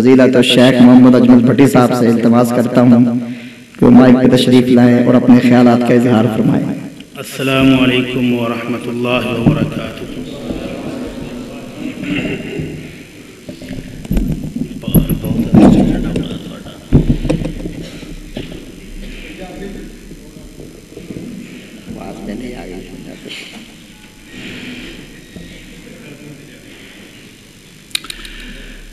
فضیلت شیخ محمد اجمل بھٹی صاحب سے التماس کرتا ہوں کہ وہ مائک پہ تشریف لائیں اور اپنے خیالات کا اظہار فرمائیں۔ السلام علیکم ورحمۃ اللہ وبرکاتہ۔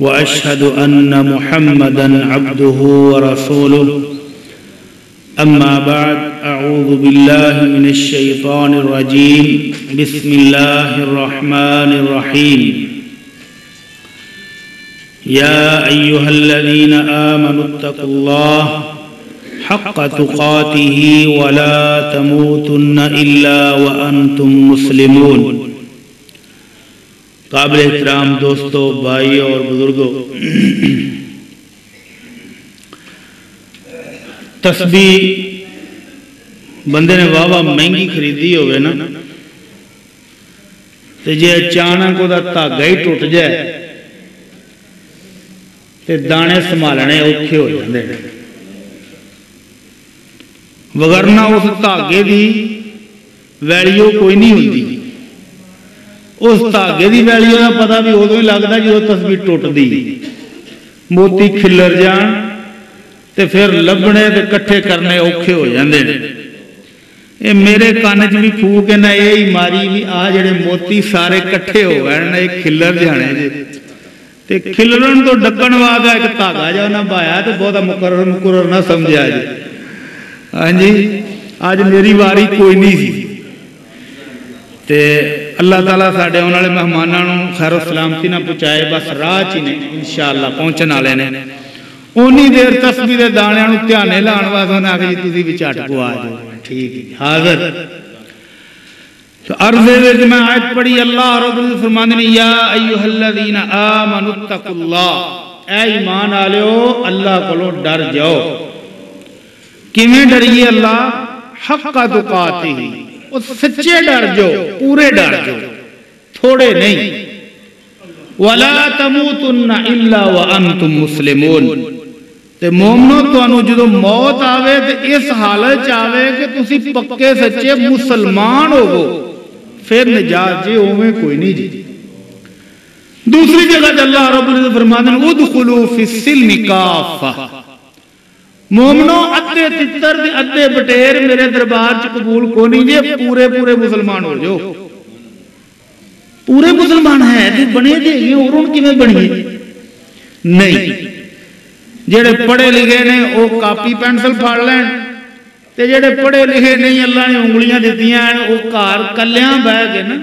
وأشهد أن محمدا عبده ورسوله. أما بعد أعوذ بالله من الشيطان الرجيم. بسم الله الرحمن الرحيم. يا أيها الذين آمنوا اتقوا الله حق تقاته ولا تموتن إلا وأنتم مسلمون. قابل احترام دوستو بھائی اور بزرگوں تسبیح بندے نے واہ واہ مہنگی خریدی ہوئے نا۔ تو جے اچانک وہ دھاگا ہی ٹوٹ جائے تو دانے سنبھالنے اوکھے ہو جاندے۔ وگرنہ اس دھاگے دی ویلیو کوئی نہیں ہوتی اس دھاگے دی ویلیو کا پتا بھی ادو ہی لگتا جب تصویر ٹوٹتی موتی کھلر جان تے پھر لبنے تے کٹھے کرنے اوکھے ہو جاندے اے میرے کان چ بھی پھو کے نہ یہ ماری بھی آ جڑے موتی سارے کٹھے ہو گئے نہ یہ کھلر جانے جے تے کھلرن تو ڈکن واگا ایک دھاگا جا نہ بایا تے بہت مقرر مقرر نہ سمجھا جے ہاں جی آج میری واری کوئی نہیں سی تے اللہ تعالیٰ ساڑھے ہونے والے مہمانوں خیر و سلامتی نہ پچھائے بس راہ چی نے انشاءاللہ پہنچن آلے نے۔ انہی دیر تصویر دانے انہوں تیانے لان واسوں نے آگے جی تُسی بھی چاٹ کو ٹھیک جی، حاضر۔ تو عرضے ویج میں آیت پڑی اللہ رب اللہ فرمانے یا ایوہ الذین آمنوا اتقوا اللہ۔ اے ایمان آلے اللہ کو ڈر جاؤ۔ کیویں ڈریے اللہ؟ حق کا دقاتی ہی سچے ڈر جو پورے ڈر جو تھوڑے نہیں وَلَا تَمُوتُنَّ إِلَّا وَأَنْتُمْ مُسْلِمُونَ تے مومنو تو انو جدو موت آوے تے اس حالت چاہوے کہ تُسی پکے سچے مسلمان ہو گو پھر نجات جے ہوئے کوئی نہیں جی دوسری جگہ اللہ رب العزت فرمانے ادخلوا فی السلم کافہ مومنو، ادھے تتر دے ادھے بٹیر میرے دربار چ قبول کو نہیں جے، پورے پورے مسلمان ہو جو پورے مسلمان ہے تے بنے دے گے اور ان کی میں بنی؟ نہیں۔ جڑے پڑھے لکھے نے، او کاپی پینسل پھاڑ لین۔ تے جڑے پڑھے لکھے نہیں، اللہ نے انگلیاں دیتیاں ہیں، او کار کلیاں بہ گئے نا۔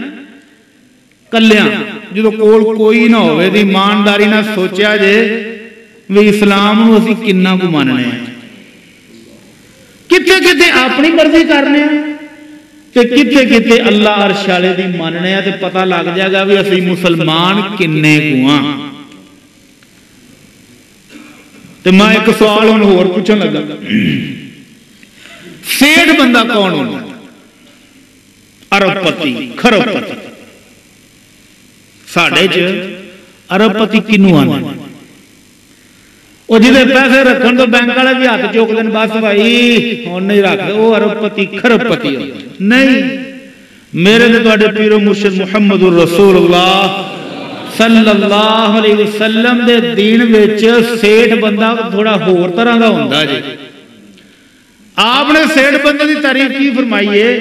کلیاں، جدو کول کوئی نہ ہوئے دی ایمانداری نہ سوچیا جے وہ اسلام نو اسی کنا کو ماننے ہیں۔ کتے کتے اپنی مرضی کرنے ہیں کہ کتے کتے اللہ عرشالے دی ماننے ہیں تے پتہ لگ جائے گا بھی اسی مسلمان کنے کو ہاں تے میں ایک سوال ہوں اور پوچھن لگا سیڑ بندہ کون ہونا عرب پتی خرب پتی ساڑھے چ عرب پتی کنو آنا وہ جدے پیسے رکھن تو بینک والے بھی ہاتھ چوک دین بس بھائی ہوں نہیں رکھ وہ ارب پتی خرب پتی نہیں میرے نے تو پیرو مرشد محمد الرسول اللہ صلی اللہ علیہ وسلم دے دین وچ سیٹ بندہ تھوڑا ہور طرح دا ہوندا جی آپ نے سیٹ بندے دی تعریف کی فرمائیے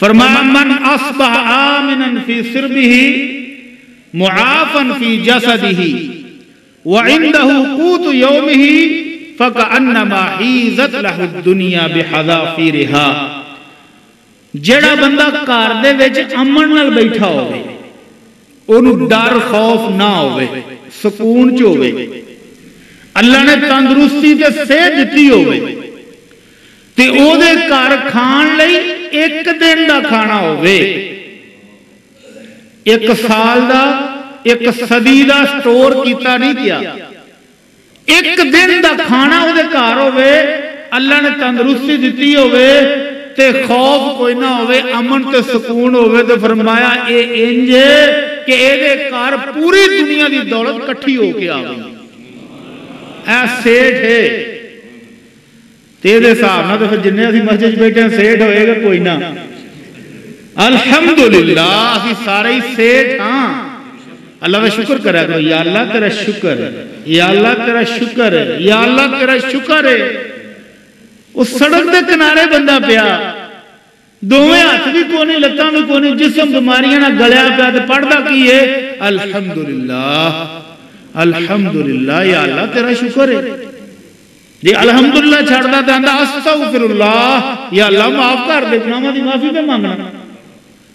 فرمایا من اصبح آمنا فی سربه معافا فی جسده وعنده قوت يومه فكانما حيزت له الدنيا بحذافيرها. جڑا بندہ گھر دے امن نال بیٹھا ہوے اونوں ڈر خوف نہ ہوے سکون چ ہوے اللہ نے تندرستی تے صحت دتی ہوے تے او دے گھر کھان لئی ایک دن دا کھانا ہوے ایک سال دا ایک صدی سٹور کیتا نہیں کیا ایک دن دا کھانا وہ گھر ہوے اللہ نے تندرستی دیتی ہوے تے خوف کوئی نہ ہوے امن تے سکون ہوے تے فرمایا اے انج کہ اے دے کار پوری دنیا دی دولت کٹھی ہو کے آوے اے سیٹھ ہے تے صاحب نہ تے پھر جنے مسجد بیٹھے ہیں سیٹھ ہوئے گا کوئی نہ الحمدللہ اسی سارے ہی سیٹھ ہاں اللہ کا شکر کرا کرو یا اللہ تیرا شکر یا اللہ تیرا شکر یا اللہ تیرا شکر ہے۔ اس سڑک دے کنارے بندہ پیا۔ دوویں ہاتھ بھی کونے لتاں بھی کونے جسم بیماریاں نہ گلیا پیا تے پڑھدا کی ہے؟ الحمدللہ۔ الحمدللہ، یا اللہ تیرا شکر ہے۔ جی الحمدللہ چھڑدا تے آندا استغفر اللہ یا اللہ، معاف کر دے گناہوں دی معافی پہ مانگنا۔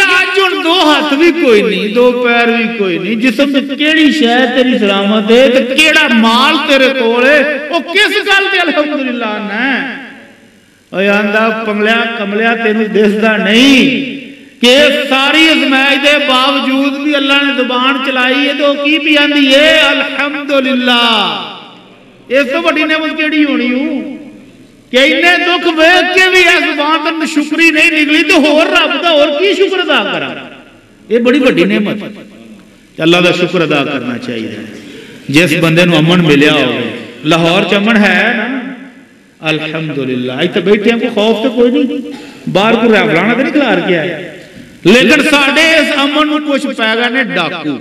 آج ہوں دو ہاتھ بھی کوئی نہیں دو پیر بھی کوئی نہیں جسم کیڑی شہ تیری سلامت ہے تو کیڑا مال تیرے کول وہ کس گل تے الحمدللہ نہ اوے آندا پنگلیا کملیا تینو دسدا نہیں کہ ساری ازمائش دے باوجود بھی اللہ نے دبان چلائی ہے تو کی بھی آندی ہے الحمدللہ اس تو بڑی نعمت کیڑی ہونی ہوں کہ انہیں دکھ بیک کے بھی ایسا بات ان شکری نہیں نگلی تو ہور رب دا اور کی شکر ادا کرا یہ بڑی بڑی نعمت۔ کہ اللہ دا شکر ادا کرنا چاہیے۔ جس بندے نو امن ملیا ہو لاہور چمن ہے الحمدللہ۔ آئی تو بیٹی ہیں کوئی خوف تو کوئی نہیں۔ باہر کو ریبلانا تو نہیں کلار کیا ہے۔ لیکن ساڑے اس امن میں کچھ پیغا نے ڈاکو۔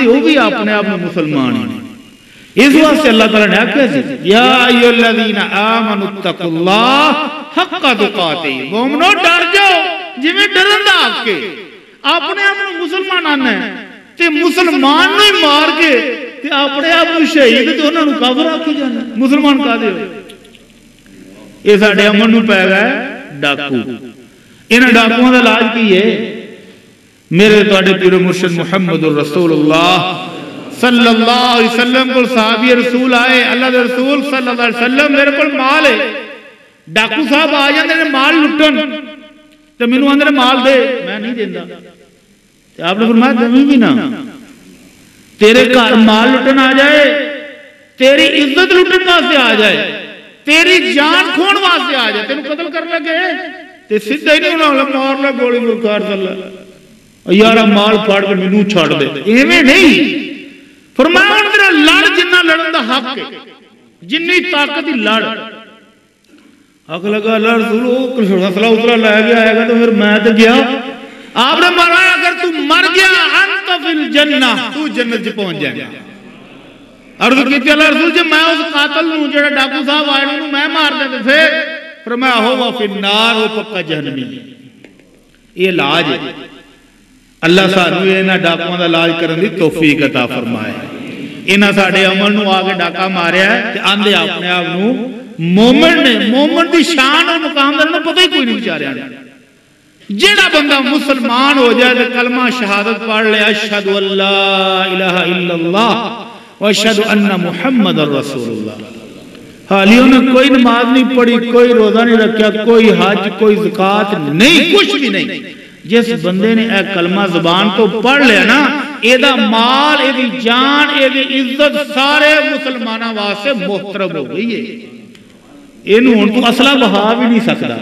دی ہو بھی اپنے آپ میں مسلمان نہیں اس واسطے اللہ تعالیٰ نے کہا ہے یا ایو الذین آمنوا اتقوا اللہ حق تقاتی۔ مومنو، ڈر جاؤ جی میں ڈرن دا آپ کے۔ آپ نے اپنے مسلمان آنے ہیں تے مسلمان نے مار کے تے آپ نے اپنے شہید تو انہوں نے کافر آکھی جانا۔ مسلمان کا دیو اے ساڈے امن نو پہ گئے ڈاکو۔ انہاں ڈاکوؤں دا لاج کی ہے؟ میرے تواڈے پیرے مرشد محمد الرسول اللہ صلی اللہ علیہ وسلم کو صحابی رسول آئے، اللہ دے رسول صلی اللہ علیہ وسلم میرے پر مال ہے۔ ڈاکو صاحب آیا جاندے مال لٹن۔ تو میں نے اندر مال دے۔ میں نہیں دیندہ تو آپ نے فرمایا دمی بھی نہ تیرے کار مال لٹن آ جائے، تیری عزت لٹن واسطے آ جائے، تیری جان کھون واسطے آ جائے۔ تیرے قتل کر لگے۔ تیرے سیدھا ہی نہیں اللہ مار لے گولی مرکار صلی اللہ یارہ مال پھاڑ میں مینوں چھاڑ دے۔ ایویں نہیں۔ فرمایا میرا لڑ جنہ لڑن دا حق ہے جنہی طاقت ہی لڑ۔ حق لگا لڑ دلو کچھ حسلہ اترا لے گیا آئے گا تو پھر میں تو گیا۔ آپ نے فرمایا اگر تو مر گیا انت فی الجنہ۔ تو جنہ جی پہنچ جائے گا۔ عرض کیتی اللہ رسول جی میں اس قاتل ہوں جڑا ڈاکو صاحب آئے ہوں میں مار دے پھر فرمایا ہوا فی النار ہو پکا جہنمی۔ یہ علاج ہے۔ اللہ سانو یہاں ڈاکوؤں کا علاج کرن دی توفیق عطا فرمائے۔ اینا ساڑے عمل نو آگے کے ڈاکا ماریا تے آندے اپنے آپ نو مومن نے، مومن دی شان اور مقام دلنے پتہ ہی کوئی نہیں بیچارے جیڑا بندہ مسلمان ہو جائے دے کلمہ شہادت پڑھ لے، اشہدو اللہ الہ الا اللہ و اشہدو ان محمد الرسول اللہ۔ حالی انہوں نے کوئی نماز نہیں پڑھی، کوئی روزہ نہیں رکھیا، کوئی حاج کوئی زکات نہیں، کچھ بھی نہیں۔ جس بندے نے اے کلمہ زبان تو پڑھ لیا نا ایدہ مال ایدی جان ایدی عزت سارے مسلمانہ واسے محترب ہو گئی ہے۔ انہوں ان کو اصلہ بہا بھی نہیں سکتا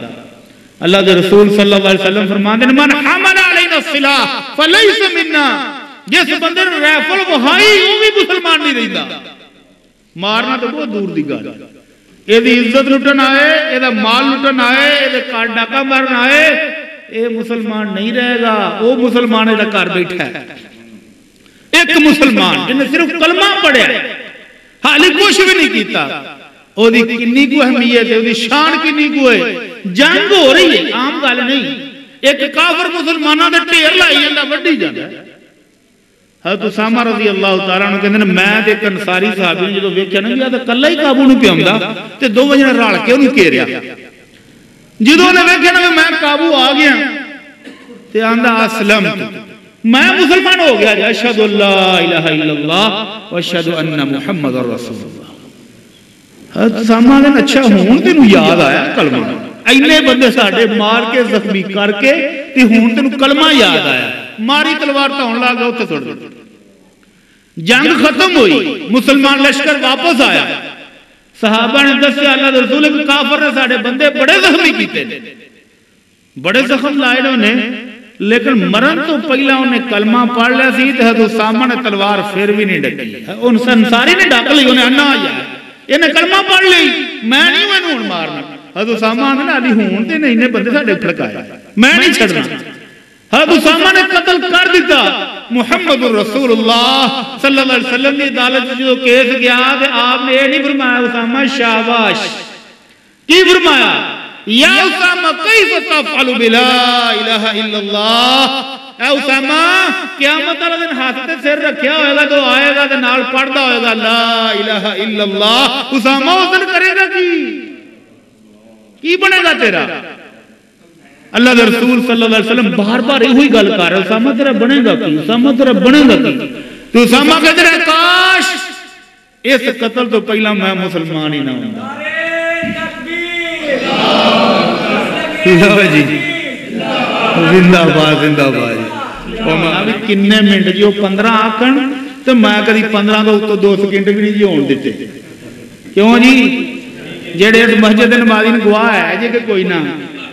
اللہ دے رسول صلی اللہ علیہ وسلم فرماتے ہیں من حمل علینا صلاح فلیس مننا جس بندے نے ریفل بہائی وہ بھی مسلمان نہیں رہی دا مارنا تو بہت دور دی گل۔ ایدی عزت لٹن آئے ایدہ مال لٹن آئے ایدہ کارڈاکہ مرن آئے اے مسلمان نہیں رہے گا، وہ مسلمان ہے گھر بیٹھا ہے۔ ایک مسلمان جنہیں صرف کلمہ پڑھیا حالی کچھ بھی نہیں کیتا۔ او دی کنی کو اہمیت ہے او دی شان کنی کو ہے۔ جنگ ہو رہی ہے، عام گل نہیں۔ ایک کافر مسلمانہ دے ٹیر لائی جاندہ بڑی جاندہ ہے۔ حضرت اسامہ رضی اللہ تعالیٰ عنہ کہندے میں تے ایک انصاری صحابی نے جدوں ویکھیا نا یا تے ہی کابو نو پیاندا تے دو وجہ نے رال کے اونوں کیریا۔ جدوں نے ویکھیا نا میں قابو آ گیا تے آندا اسلم میں مسلمان ہو گیا جی اشہد اللہ الہ الا اللہ و اشہد ان محمد الرسول اللہ سامنہ سامان اچھا ہون تینوں یاد آیا کلمہ اینے بندے ساڑے مار کے زخمی کر کے تے ہون تینوں کلمہ یاد آیا ماری تلوار تا ہون لگا ہوتے سوڑ دے جنگ ختم ہوئی مسلمان لشکر واپس آیا صحابہ نے دسیا، اللہ رسول کو کافر نے ساڈے بندے بڑے زخمی کیتے بڑے زخم لائے نے لیکن مرن تو پہلا انہیں کلمہ پڑھ لیا سی، تے حضرت اسامہ نے تلوار پھر بھی نہیں ڈکی۔ ان سنساری نے ڈک لی، انہیں انا آیا انہیں کلمہ پڑھ لی۔ میں نہیں انہوں مارنا۔ حضرت اسامہ نے علی ہون تے بندے ساڈے پھڑکایا میں نہیں چھڑنا حضرت اسامہ نے قتل کر دیتا۔ محمد الرسول اللہ صلی اللہ علیہ وسلم نے عدالت جو کیس گیا کہ آپ نے یہ نہیں فرمایا اسامہ شاباش۔ کی فرمایا؟ یا اسامہ کیف تفعل بلا الہ الا اللہ؟ اے اسامہ قیامت والا دن ہاتھ سے رکھیا ہوئے گا تو آئے گا تے نال پڑھتا ہوئے گا، لا الہ الا اللہ۔ اسامہ اس دن کرے گا کی؟ کی بنے گا تیرا؟ اللہ دے رسول صلی اللہ علیہ وسلم بار بار یہی گل کر اسامہ تیرا بنے گا کی؟ اسامہ تیرا بنے گا کی؟ تو اسامہ کہہ رہا کاش! اس قتل تو پہلا میں مسلمان ہی نہ ہوں۔ زندہ باد جی۔ زندہ باد زندہ باد۔ اور میں کنے منٹ جی وہ آکن تو میں کدی پندرہ تو اتو سیکنڈ بھی نہیں جی ہون دیتے۔ کیوں جی؟ جیڑے مسجد نمازی نے گواہ ہے جی کہ کوئی نہ۔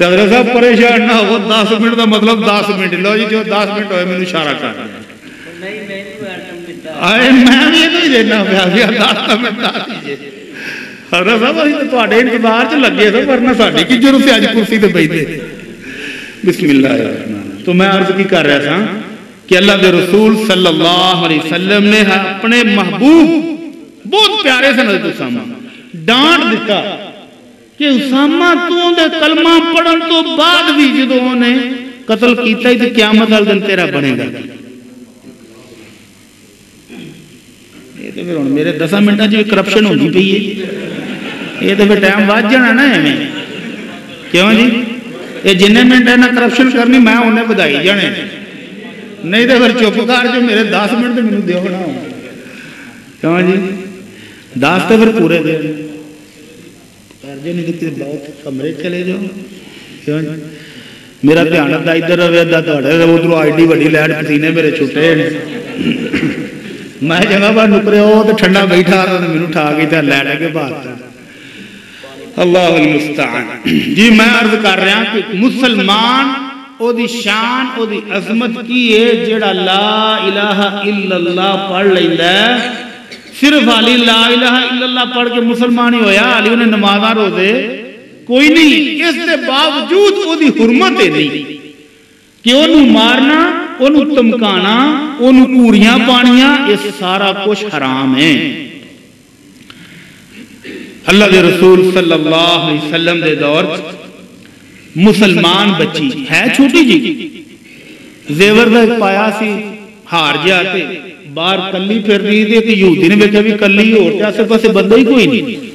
حضرت صاحب پریشان نہ ہو دس منٹ دا مطلب دس منٹ۔ لو جی جو دس منٹ ہوئے مجھے اشارہ کر۔ آئے میں بھی نہیں دینا پیا بھی دس منٹ دس حضرت صاحب اسی تو تواڈے انتظار چ لگے تھے ورنہ ساڈی کی جرم سے اج کرسی تے بیٹھے بسم اللہ تو میں عرض کی کر رہا تھا کہ اللہ دے رسول صلی اللہ علیہ وسلم نے اپنے محبوب بہت پیارے سے نظر تو ڈانٹ دیتا۔ کہ اسامہ تو دے کلمہ پڑھن تو بعد بھی جدو نے قتل کیتا ہی تو قیامت والے دن تیرا بنے گا۔ یہ تو پھر میرے دسا منٹوں چ کرپشن ہوتی پی ہے۔ یہ تو پھر ٹائم ود جانا نا ایویں۔ کیوں جی؟ یہ جن منٹ نا کرپشن کرنی میں انہیں بدائی جانے۔ نہیں تو پھر چپ کر جو میرے دس منٹ تو دیو نہ کیوں جی؟ دس تو پھر پورے دے توجہ نہیں دیتی بہت کمرے چلے جاؤ کیوں میرا دھیان ادا ادھر رہے ادا تھوڑے ادھر آئی ڈی وڈی لائٹ پسینے میرے چھٹے میں جگہ پر نکرے ہو تو ٹھنڈا بیٹھا میں اٹھا گئی تھا لائٹ کے بعد اللہ المستعان جی میں عرض کر رہا ہوں کہ مسلمان او دی شان او دی عظمت کی ہے جڑا لا الہ الا اللہ پڑھ لئی ہے صرف علی لا الہ الا اللہ پڑھ کے مسلمان ہی ہویا، علی نے نمازاں روزے کوئی نہیں، اس دے باوجود وہ دی حرمت ہے نہیں کہ انہوں مارنا، انہوں تمکانا، انہوں کوریاں پانیاں، یہ سارا کچھ حرام ہے۔ اللہ دے رسول صلی اللہ علیہ وسلم دے دور مسلمان بچی ہے چھوٹی جی۔ زیور دے پایا سی، ہار جاتے باہر کلی پھر رہی تھی کہ یہودی نے دیکھا بھی کلی اور تے سے پاسے بندہ ہی کوئی نہیں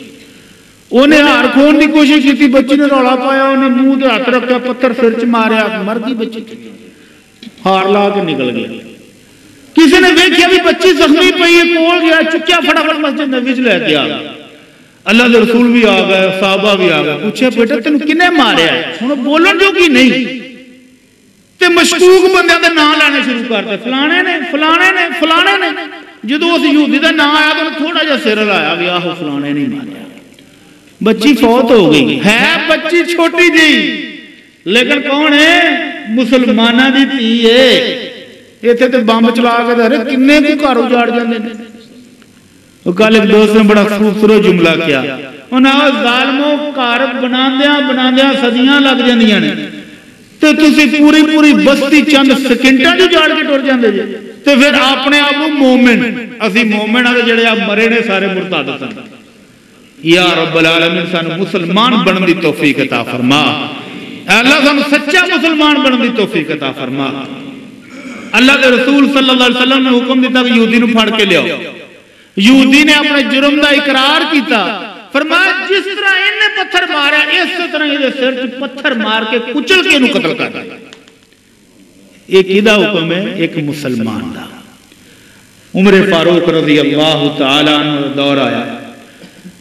انہیں ہار کھون دی کوشش کی تھی بچی نے روڑا پایا انہیں منہ تے ہاتھ رکھا پتھر سرچ مارے ماریا مر دی بچی کی ہار لاؤ کے نکل گئی کسی نے بیکیا بھی بچی زخمی پئی ہے کول گیا چکیا فٹافٹ مسجد نبی لے دیا اللہ دے رسول بھی آ گئے صحابہ بھی آ گئے پوچھے بیٹا تنہوں کنے مارے آئے انہوں بولن جو کی نہیں تے مشکوک بندیاں دے نام لانے شروع کرتے فلانے نے فلانے نے فلانے نے۔ جدو اس یہودی دا نام آیا تو تھوڑا جا سر لایا بھی آہو فلانے نہیں ماریا۔ بچی فوت ہو گئی۔ ہے بچی چھوٹی جی۔ لیکن کون ہے؟ مسلمانہ دی تھی ہے۔ ایتھے تے بم چلا کے دے کنے کو گھر اجاڑ جاندے وہ کل ایک دوست نے بڑا خوبصورت جملہ کیا۔ انہاں ظالموں گھر بناندیاں بناندیاں صدیاں لگ جاندیاں نے۔ تو تسی پوری پوری بستی چند سکنٹا جو جاڑ کے ٹور جاندے جی۔ ਜਾਂਦੇ ਜੀ پھر آپ نے آپ ਨੂੰ مومن، اسی مومن آگے جڑے آپ مرے نے سارے ਮੁਰਤਾਦ سن۔ یا رب العالمین، سانو مسلمان بنن دی توفیق اتا فرما۔ اے اللہ سانو سچا مسلمان بنن دی توفیق اتا فرما۔ اللہ کے رسول صلی اللہ علیہ وسلم نے حکم دیتا کہ یہودی نو پھڑ کے لیاؤ یہودی نے اپنے جرم دا اقرار کیتا۔ فرمایا جس طرح انہیں پتھر مارا اس طرح یہ سر چ پتھر مار کے کچل کے انہوں قتل کر دیا۔ ایک ادا حکم ہے، ایک مسلمان دا۔ عمر فاروق رضی اللہ تعالیٰ عنہ دور آیا۔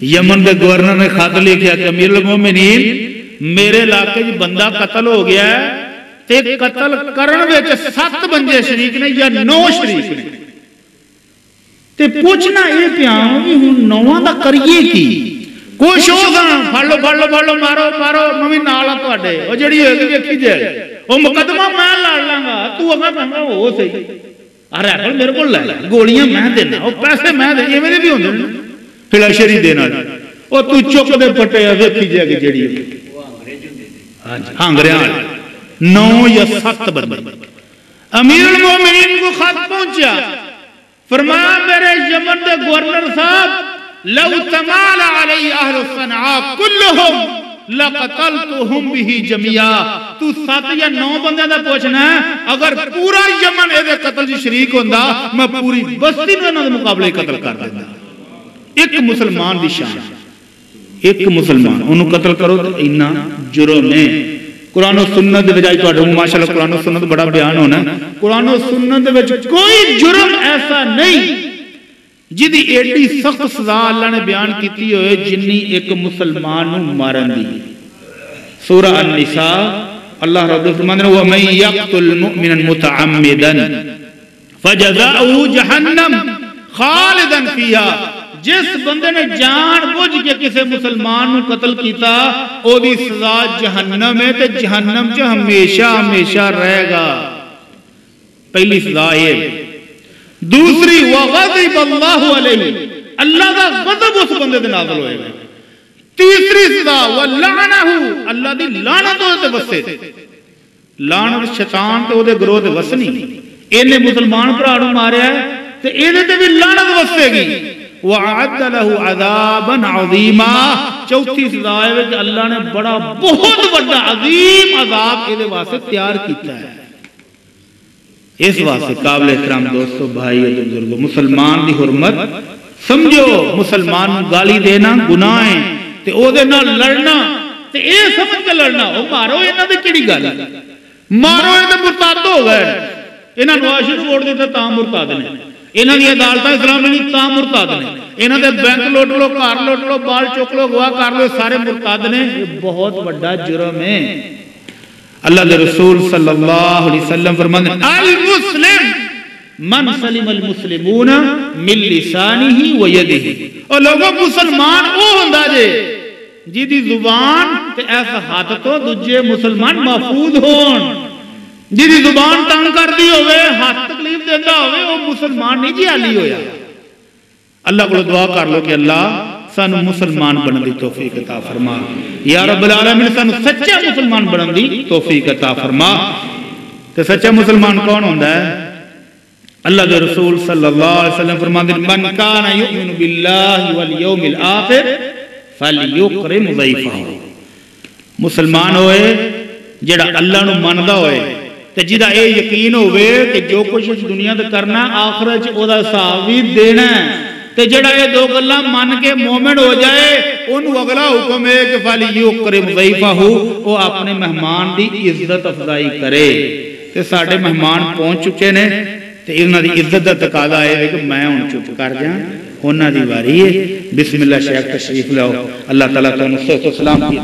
یمن دے گورنر نے خط لکھیا کہ، امیر المومنین، میرے علاقے جی بندہ قتل ہو گیا ہے تے قتل کرن وچ سات بندے شریک نے یا نو شریک نے۔ تے پوچھنا اے پیاں بھی ہن نواں دا کریے کی؟ ਕੁਛ ਹੋ ਗਾ ਫੜ ਲਓ ਫੜ ਲਓ ਫੜ ਲਓ ਮਾਰੋ ਮਾਰੋ ਮੈਂ ਵੀ ਨਾਲ ਆ ਤੁਹਾਡੇ ਉਹ ਜਿਹੜੀ ਹੋਏਗੀ ਵੇਖੀ ਜਾਏ ਉਹ ਮੁਕਦਮਾ ਮੈਂ ਲੜ ਲਾਂਗਾ ਤੂੰ ਅਗਾ ਭਾਵੇਂ ਹੋ ਸਹੀ ਆ ਰਾਈਫਲ ਮੇਰੇ ਕੋਲ ਲੈ ਲੈ ਗੋਲੀਆਂ ਮੈਂ ਦੇਣਾ ਉਹ ਪੈਸੇ ਮੈਂ ਦੇ ਐਵੇਂ ਦੇ ਵੀ ਹੁੰਦੇ ਨੇ ਫਿਲਾਸ਼ਰੀ ਦੇ ਨਾਲ ਉਹ ਤੂੰ ਚੁੱਕ ਦੇ ਪੱਟੇ ਆ ਵੇਖੀ ਜਾਏਗੀ ਜਿਹੜੀ ਹਾਂਜੀ ਹਾਂਗਰਿਆਂ ਵਾਲੇ 9 ਜਾਂ 7 ਬੰਦੇ ਅਮੀਰ المؤمنین کو خط پہنچا فرمایا میرے یمن دے گورنر صاحب لو تمال علی اہل صنعاء كلهم لقتلتهم به جميعا تو سات یا نو بندے دا پوچھنا ہے، اگر پورا یمن اے دے قتل دی شریک ہوندا، میں پوری بستی نوں انہاں دے مقابلے قتل کر دیندا ایک مسلمان دی شان۔ ایک مسلمان۔ انہوں قتل کرو تو اینا جرم ہے۔ قرآن و سنت دے بجائے تو اڈھوں ماشاءاللہ قرآن و سنت بڑا بیان ہونا ہے۔ قرآن و سنت دے بجائے کوئی جرم ایسا نہیں۔ جدی ایڈی سخت سزا اللہ نے بیان کیتی ہوئے جنی ایک مسلمان نو مارن دی۔ سورہ النساء، اللہ رب فرمان نے وَمَن يَقْتُلْ مُؤْمِنًا مُتَعَمِّدًا فَجَزَاؤُهُ جَهَنَّمْ خَالِدًا فِيهَا۔ جس بندے نے جان بوجھ کے کسی مسلمان نو قتل کیتا، او دی سزا جہنم ہے تے جہنم چ ہمیشہ ہمیشہ رہے گا۔ پہلی سزا یہ دوسری وغضب اللہ علیہ اللہ کا غضب اس بندے دے نازل ہوئے گا۔ تیسری سزا ولعنہ اللہ دی لعنت تے وسے لعنت شیطان تے او دے گروہ تے وسنی اینے مسلمان بھرا نو ماریا ہے تے اینے تے بھی لعنت وسے گی۔ وعد له عذابا عظیما۔ چوتھی سزا ہے کہ اللہ نے بڑا بہت بڑا عظیم عذاب دے واسطے تیار کیتا ہے۔ اس واسطے قابل احترام دوستو بھائی اور بزرگو، مسلمان دی حرمت، سمجھو، مسلمان گالی دینا گناہ ہے، تے او دے نال لڑنا، تے اے سمجھ کے لڑنا، او مارو انہاں دی کیڑی گل؟ ہے مارو اے تے مرتد ہو گئے۔ انہاں نو عاشق ووٹ دیتا تا مرتد نے۔ انہاں دی عدالتاں اسلام نہیں تا مرتد نے۔ انہاں دے بینک لوٹ لو، کار لوٹ لو، بال چوک لو، گواہ کر لو، سارے مرتد نے۔ یہ بہت بڑا جرم ہے۔ اللہ دے رسول صلی اللہ علیہ وسلم فرماتے المسلم، من سلم المسلمون من لسانه و یده اور لوگوں مسلمان او ہوندا جے جی دی زبان تے ایسا ہاتھ تو دجے مسلمان محفوظ ہون۔ جی دی زبان تنگ کر دی ہوئے ہاتھ تکلیف دیتا ہوئے وہ مسلمان نہیں جی علی ہویا۔ اللہ کو دعا کر لو کہ اللہ سانو مسلمان بنن دی توفیق عطا فرما۔ یا رب العالمین، سانو سچا مسلمان بنن دی توفیق عطا فرما۔ تے سچا مسلمان کون ہوندا ہے؟ اللہ دے رسول صلی اللہ علیہ وسلم فرماندے من کان یؤمن باللہ والیوم الاخر فلیکرم ضیفہ۔ مسلمان ہوئے، جڑا اللہ نو مندا ہوئے، تے جدا اے یقین ہوئے کہ جو کچھ اس دنیا تے کرنا آخرت چ او دا حساب بھی دینا ہے۔ تے جڑا یہ دو گلاں من کے مومن ہو جائے انہوں اگلا حکم ہے کہ فالی یو کرم ضعیفہ ہو، وہ اپنے مہمان دی عزت افضائی کرے۔ تے ساڑھے مہمان پہنچ چکے نے، تے انہاں دی عزت دا تقاضا ہے کہ میں ان چپ کر جاں۔ انہاں دی واری ہے۔ بسم اللہ شیخ تشریف لاؤ۔ اللہ تعالیٰ تعالیٰ صحت و سلام کی